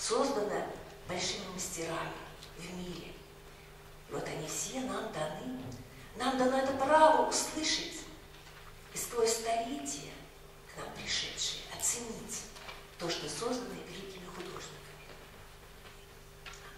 создана большими мастерами в мире. И вот они все нам даны. Нам дано это право услышать и сквозь столетия к нам пришедшие оценить то, что создано великими художниками.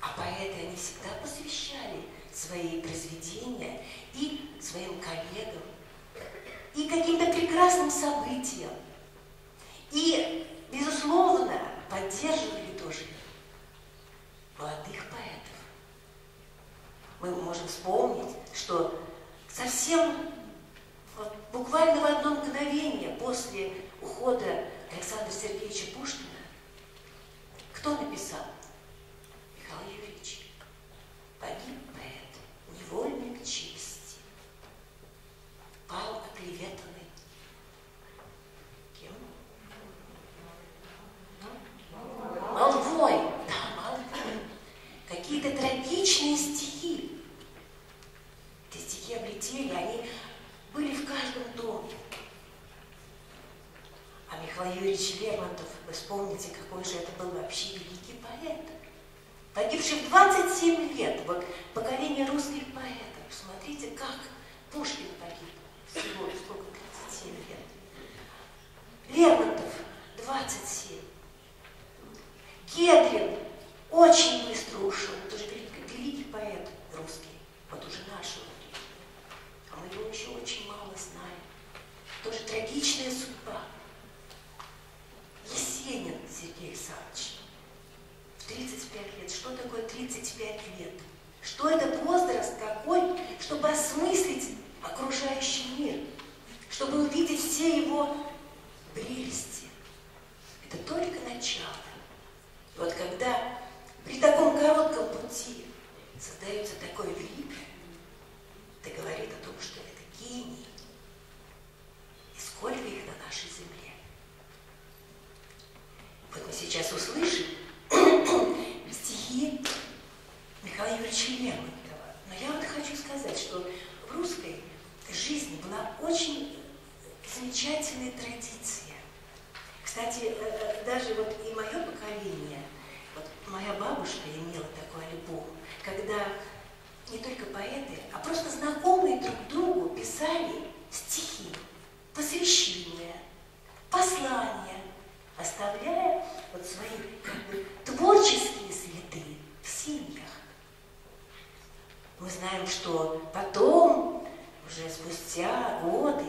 А поэты, они всегда посвящали свои произведения и своим коллегам, и каким-то прекрасным событиям. И, безусловно, поддерживали тоже молодых поэтов. Мы можем вспомнить, что совсем буквально в одно мгновение после ухода Александра Сергеевича Пушкина, кто написал? Какой же это был вообще великий поэт. Погибший в 27 лет, вот поколение русских поэтов. Смотрите, как Пушкин погиб всего сколько, 37 лет. Лермонтов 27. Гедрин очень быстро ушел, тоже великий, великий поэт русский, вот уже нашего а мы его еще очень мало знаем. Тоже трагичная судьба. Есенин Сергей Александрович. В 35 лет. Что такое 35 лет? Что это возраст какой, чтобы осмыслить окружающий мир, чтобы увидеть все его прелести. Это только начало. И вот когда при таком коротком пути создается такое великое, это говорит о том, что это гений. И сколько их на нашей земле. Вот мы сейчас услышим стихи Михаила Юрьевича Лермонтова. Но я вот хочу сказать, что в русской жизни была очень замечательная традиция. Кстати, э, э, даже вот и мое поколение, вот моя бабушка имела такой альбом, когда не только поэты, а просто знакомые друг другу писали стихи, посвящения, послания, оставляя вот свои как бы творческие следы в семьях. Мы знаем, что потом, уже спустя годы,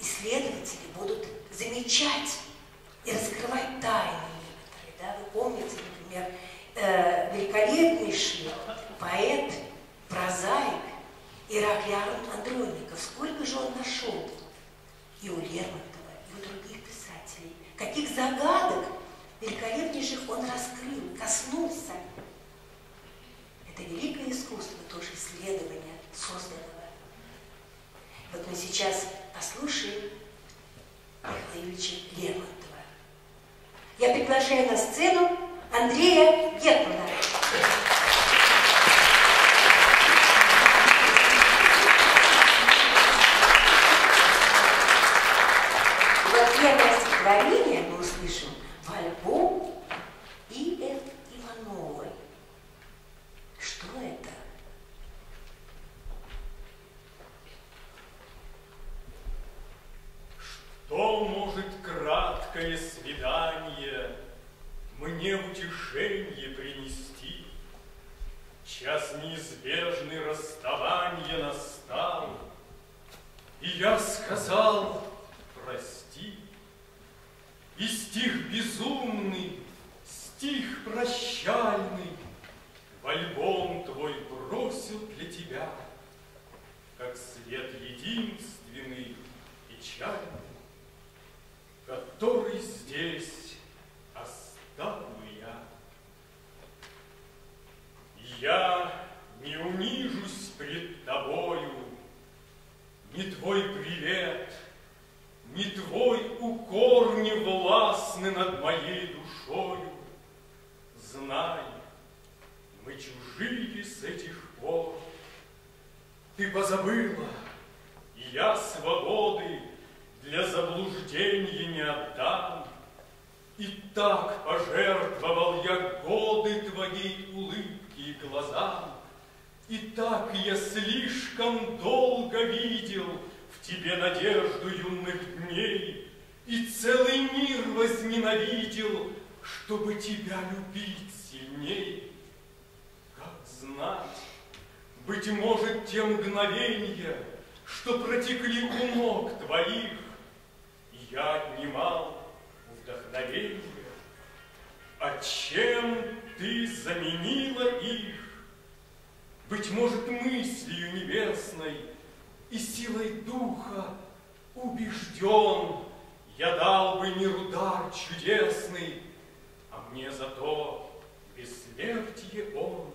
исследователи будут замечать и раскрывать тайны э, великолепнейший поэт, прозаик Ираклий Андроников. Сколько же он нашел и у Лермонтова, и у других писателей. Каких загадок великолепнейших он раскрыл, коснулся. Это великое искусство тоже исследования созданного. Вот мы сейчас послушаем Михаила Ильича Лермонтова. Я приглашаю на сцену Андрея Гетмана. Вот первое стихотворение мы услышим в альбом И.Ф. Ивановой. Что это? Что может краткое свидание мне утешение принести? Неизбежный расставания настал, и я сказал прости. И стих безумный, стих прощальный в альбом твой бросил для тебя, как свет единственный, печальный, который здесь оставлю я. Я не унижусь пред тобою, ни твой привет, ни твой укор не властны над моей душою. Знай, мы чужие с этих пор. Ты позабыла, и я свободы для заблуждения не отдам. И так пожертвовал я годы твоей улыбки и глазам, И так я слишком долго видел в тебе надежду юных дней, И целый мир возненавидел, чтобы тебя любить сильней. Как знать, быть может, те мгновенья, что протекли у ног твоих, я отнимал вдохновение, а чем ты заменила их? Быть может, мыслью небесной и силой духа убежден, я дал бы миру дар чудесный, а мне зато бессмертие он.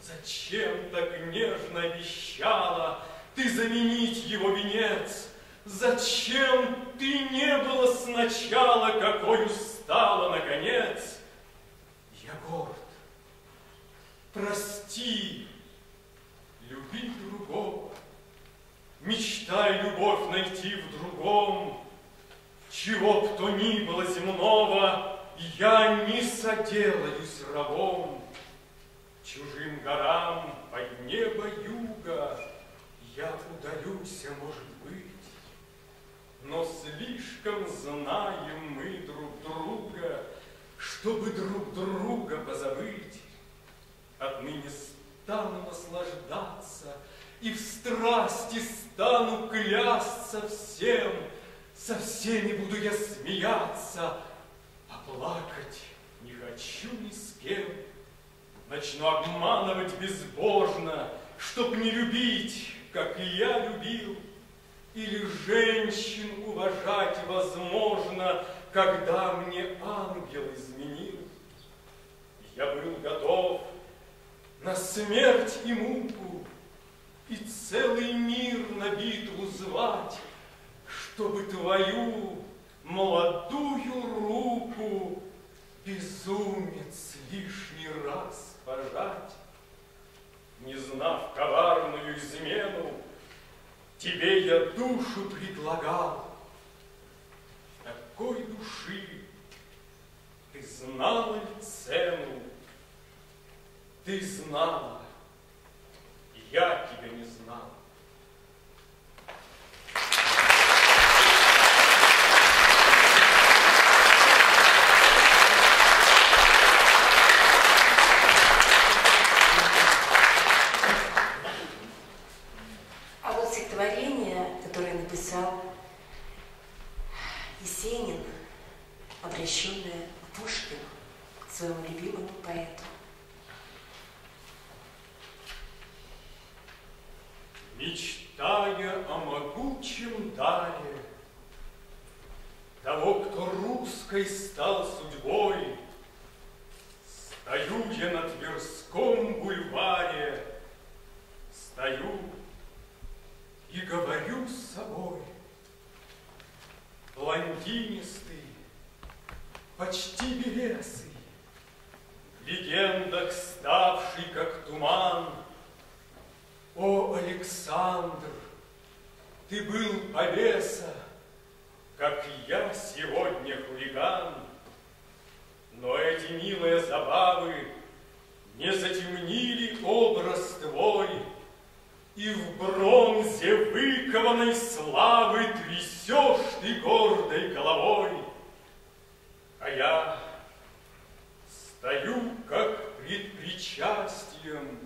Зачем так нежно обещала ты заменить его венец? Зачем ты не было сначала, какой устала, наконец? Я горд. Прости, люби другого. Мечтай любовь найти в другом. Чего б то ни было земного, я не соделаюсь рабом. Чужим горам под небо юга я удалюсь, может быть, но слишком знаем мы друг друга, чтобы друг друга позабыть. Отныне стану наслаждаться и в страсти стану клясться всем, со всеми буду я смеяться, а плакать не хочу ни с кем. Начну обманывать безбожно, чтоб не любить, как и я любил, или женщин уважать возможно, когда мне ангел изменил. Я был готов на смерть и муку и целый мир на битву звать, чтобы твою молодую руку безумец лишний раз пожать. Не знав коварную измену, тебе я душу предлагал. Такой души Ты знала, мечтая о могучем даре. Того, кто русской стал судьбой, Стою я на Тверском бульваре, Стою и говорю с собой. Блондинистый, почти белесый, В легендах ставший, как туман, о, Александр, ты был повеса, как я сегодня хулиган, но эти милые забавы не затемнили образ твой, и в бронзе выкованной славы трясешь ты гордой головой. А я стою, как пред причастием,